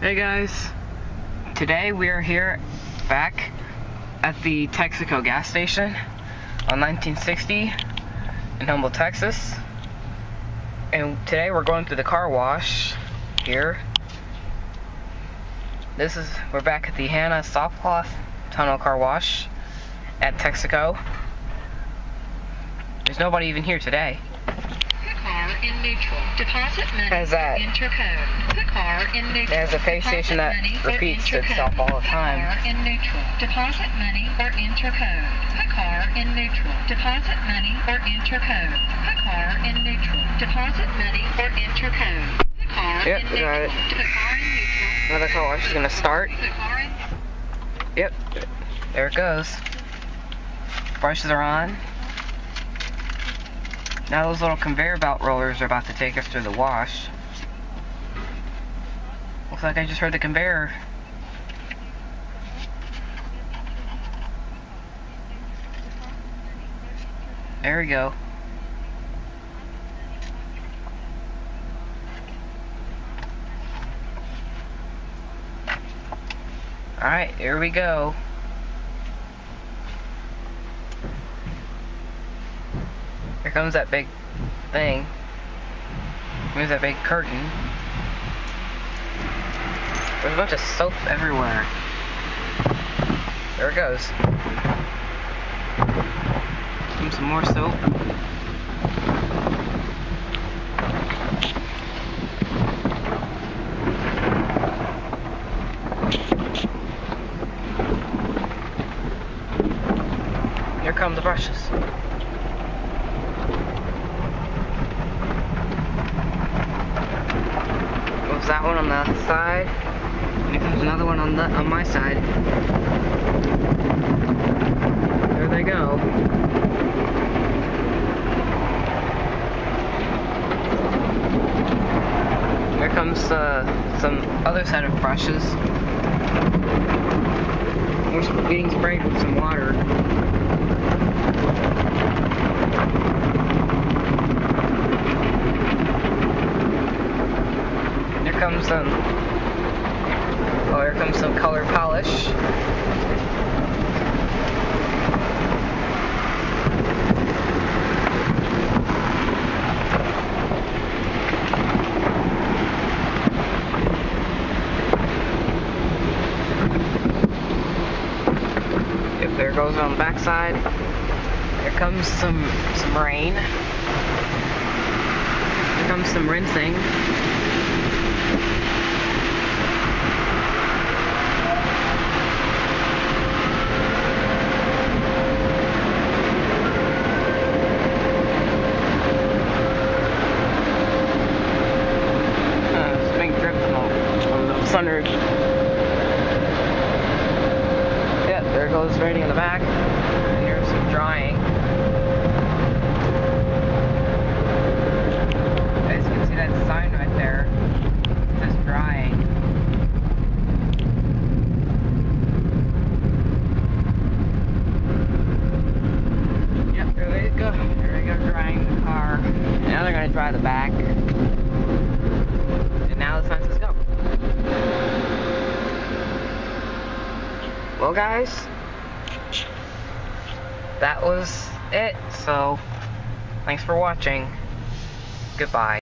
Hey guys, today we are here back at the Texaco gas station on 1960 in Humble, Texas. And today we're going through the car wash here. This is, we're back at the Hanna Softcloth Tunnel Car Wash at Texaco. There's nobody even here today. Put car in neutral. Deposit money How's that? enter code. Put car. There's a pay station that repeats itself all the time. Car in neutral. Deposit money or enter code. Put car in neutral. Deposit money or enter code. Put car in neutral. Deposit money or enter code. Car Yep, in got it. neutral. Put car in neutral. Another car wash is gonna start. Put car in Yep, there it goes. Brushes are on. Now those little conveyor belt rollers are about to take us through the wash. Looks like I just heard the conveyor. There we go. Alright, here we go. Here comes that big thing. Here's that big curtain. There's a bunch of soap everywhere. There it goes. Some, some more soap. Here come the brushes. Moves that one on the other side. Here comes another one on the on my side. There they go. Here comes uh, some other set of brushes. We're getting sprayed with some water. Here comes some. Oh, here comes some color polish. Yep, there goes on the backside. Here comes some some rain. Here comes some rinsing. Uh, it's being dripped on the, on the sunroof. Yep, there goes raining in the back. And here's some drying. As you can see that sign right there. Says drying. Yep, there they go. There they go drying the car. Now they're gonna dry the back. And now the sign says go. Well, guys, that was it. So, thanks for watching. Goodbye.